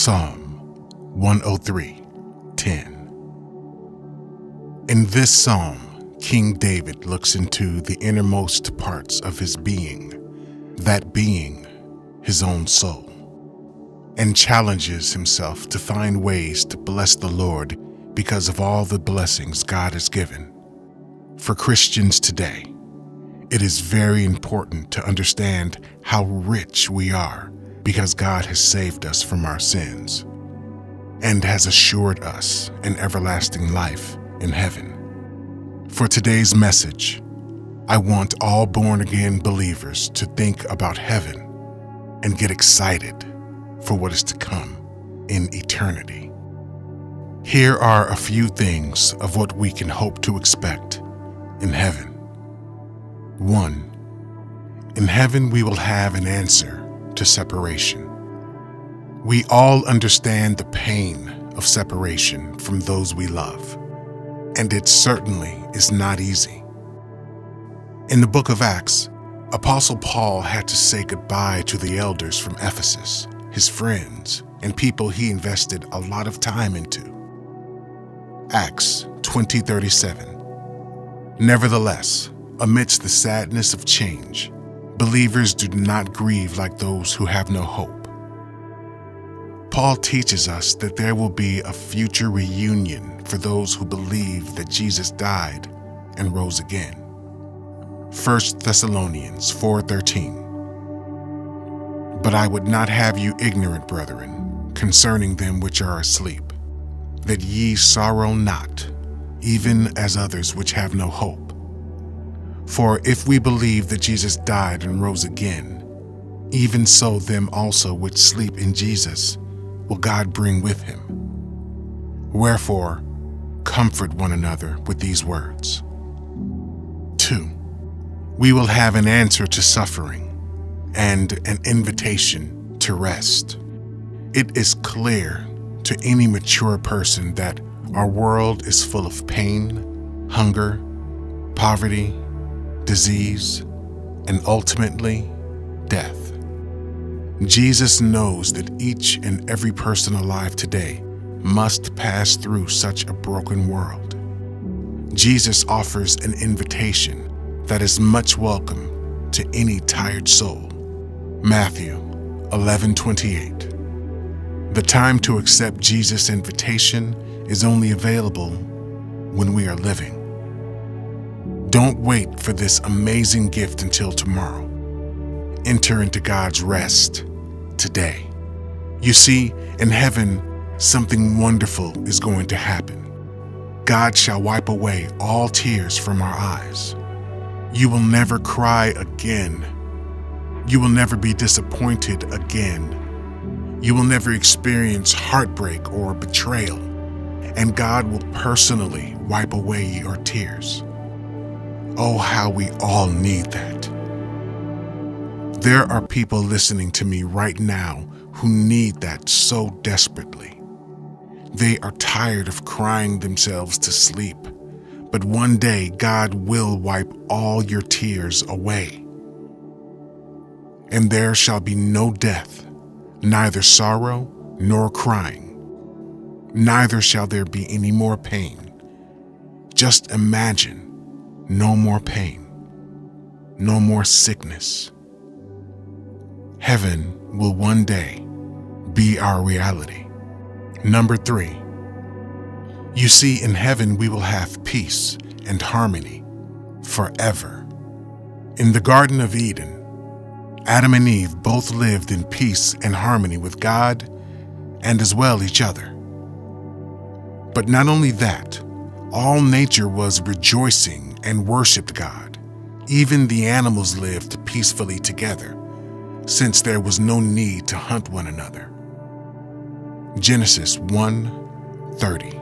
Psalm 103 10. In this psalm, King David looks into the innermost parts of his being, that being, his own soul, and challenges himself to find ways to bless the Lord because of all the blessings God has given. For Christians today, it is very important to understand how rich we are because God has saved us from our sins and has assured us an everlasting life in heaven. For today's message, I want all born again believers to think about heaven and get excited for what is to come in eternity. Here are a few things of what we can hope to expect in heaven. 1. In heaven, we will have an answer to separation. We all understand the pain of separation from those we love, and it certainly is not easy. In the book of Acts, Apostle Paul had to say goodbye to the elders from Ephesus, his friends, and people he invested a lot of time into. Acts 20:37. Nevertheless, amidst the sadness of change, believers do not grieve like those who have no hope. Paul teaches us that there will be a future reunion for those who believe that Jesus died and rose again. 1 Thessalonians 4:13 But I would not have you ignorant, brethren, concerning them which are asleep, that ye sorrow not, even as others which have no hope. For if we believe that Jesus died and rose again, even so them also which sleep in Jesus will God bring with him. Wherefore, comfort one another with these words. 2. We will have an answer to suffering and an invitation to rest. It is clear to any mature person that our world is full of pain, hunger, poverty, disease, and ultimately, death. Jesus knows that each and every person alive today must pass through such a broken world. Jesus offers an invitation that is much welcome to any tired soul. Matthew 11:28. The time to accept Jesus' invitation is only available when we are living. Don't wait for this amazing gift until tomorrow. Enter into God's rest today. You see, in heaven, something wonderful is going to happen. God shall wipe away all tears from our eyes. You will never cry again. You will never be disappointed again. You will never experience heartbreak or betrayal, and God will personally wipe away your tears. Oh, how we all need that. There are people listening to me right now who need that so desperately. They are tired of crying themselves to sleep, but one day God will wipe all your tears away. And there shall be no death, neither sorrow nor crying, neither shall there be any more pain. Just imagine no more pain, no more sickness heaven will one day be our reality. Number three, you see, in heaven we will have peace and harmony forever. In the Garden of Eden, Adam and Eve both lived in peace and harmony with God and as well each other. But not only that, all nature was rejoicing and worshiped God. Even the animals lived peacefully together since there was no need to hunt one another. Genesis 1:30.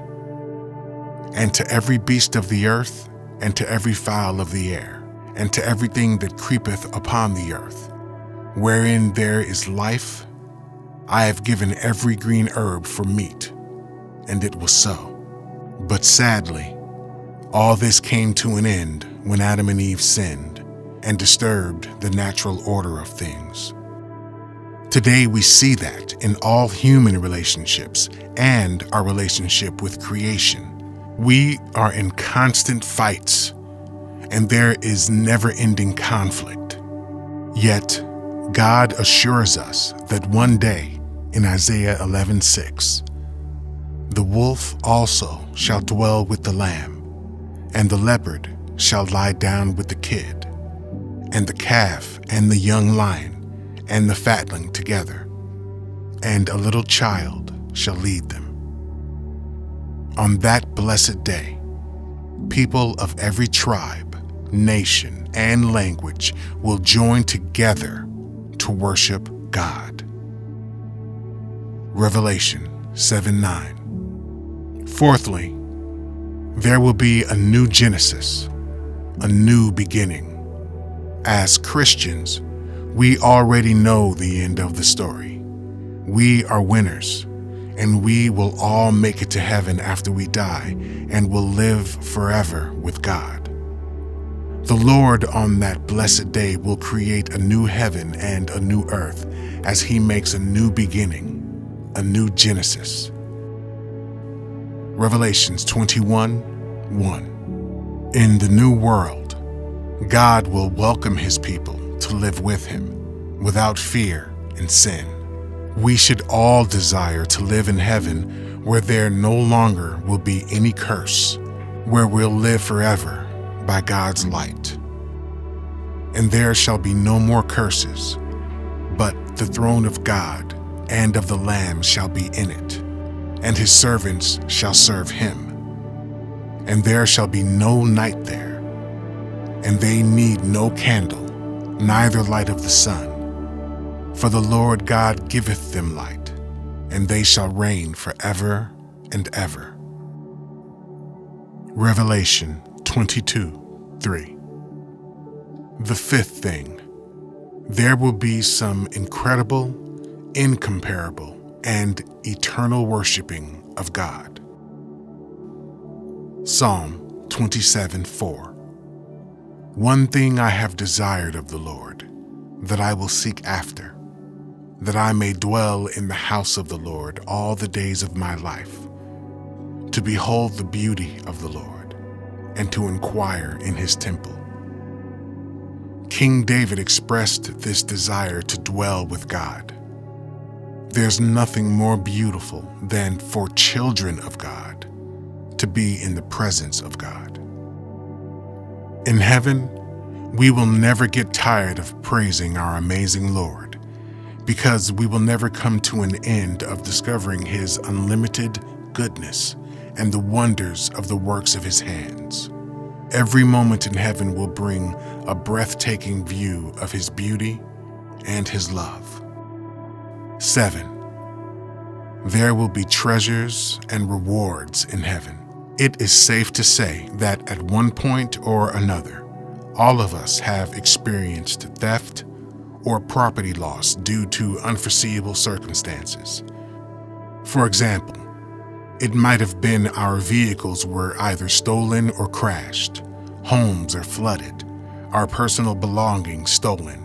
And to every beast of the earth, and to every fowl of the air, and to everything that creepeth upon the earth, wherein there is life, I have given every green herb for meat. And it was so. But sadly, all this came to an end when Adam and Eve sinned and disturbed the natural order of things. Today, we see that in all human relationships and our relationship with creation. We are in constant fights, and there is never ending conflict. Yet, God assures us that one day, in Isaiah 11:6, the wolf also shall dwell with the lamb, and the leopard shall lie down with the kid, and the calf and the young lion and the fatling together, and a little child shall lead them. On that blessed day, people of every tribe, nation, and language will join together to worship God. Revelation 7 9. Fourthly, there will be a new Genesis, a new beginning. As Christians, we already know the end of the story. We are winners, and we will all make it to heaven after we die and will live forever with God. The Lord on that blessed day will create a new heaven and a new earth as he makes a new beginning, a new Genesis. Revelations 21 1. In the new world, God will welcome his people to live with Him without fear and sin. We should all desire to live in heaven where there no longer will be any curse, where we'll live forever by God's light. And there shall be no more curses, but the throne of God and of the Lamb shall be in it, and his servants shall serve him. And there shall be no night there, and they need no candle neither light of the sun. For the Lord God giveth them light, and they shall reign forever and ever. Revelation 22 3. The fifth thing, there will be some incredible, incomparable, and eternal worshiping of God. Psalm 27 4. One thing I have desired of the Lord, that I will seek after, that I may dwell in the house of the Lord all the days of my life, to behold the beauty of the Lord, and to inquire in his temple. King David expressed this desire to dwell with God. There's nothing more beautiful than for children of God to be in the presence of God. In heaven, we will never get tired of praising our amazing Lord because we will never come to an end of discovering His unlimited goodness and the wonders of the works of His hands. Every moment in heaven will bring a breathtaking view of His beauty and His love. 7. There will be treasures and rewards in heaven. It is safe to say that at one point or another, all of us have experienced theft or property loss due to unforeseeable circumstances. For example, it might have been our vehicles were either stolen or crashed, homes are flooded, our personal belongings stolen.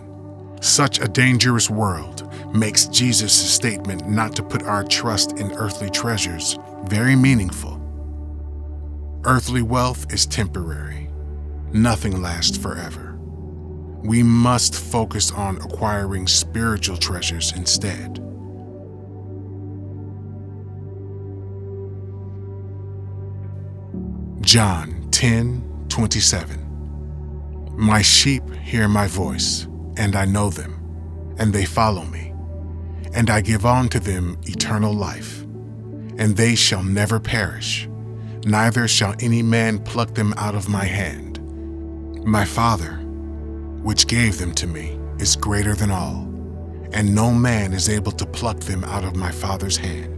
Such a dangerous world makes Jesus' statement not to put our trust in earthly treasures very meaningful. Earthly wealth is temporary. Nothing lasts forever. We must focus on acquiring spiritual treasures instead. John 10 27. My sheep hear my voice, and I know them, and they follow me. And I give unto them eternal life, and they shall never perish neither shall any man pluck them out of my hand. My Father, which gave them to me, is greater than all, and no man is able to pluck them out of my Father's hand.